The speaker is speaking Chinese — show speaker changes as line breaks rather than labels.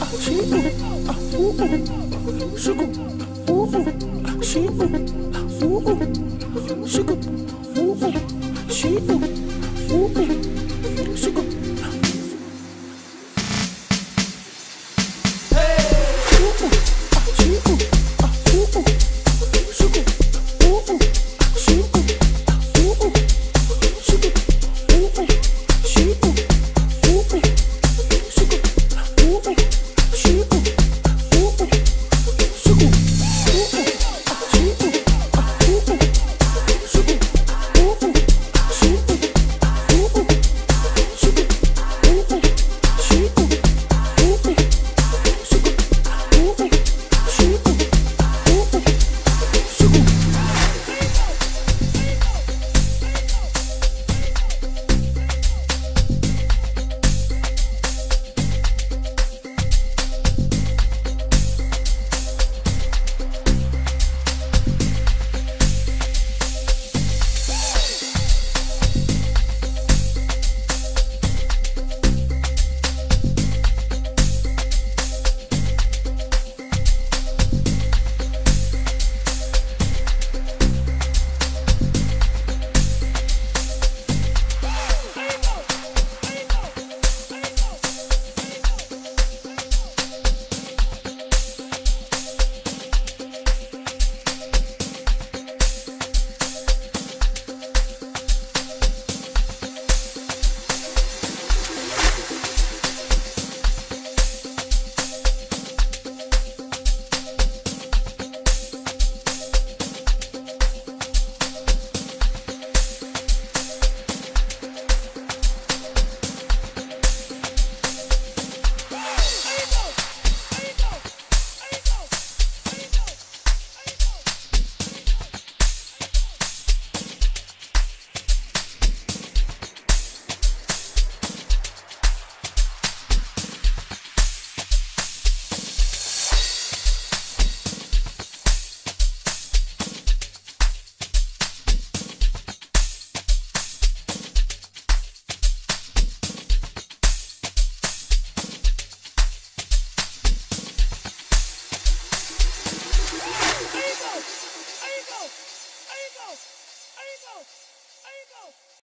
啊，新股啊，服，股，新股，新股，服，股，新股，新服，新股，新股。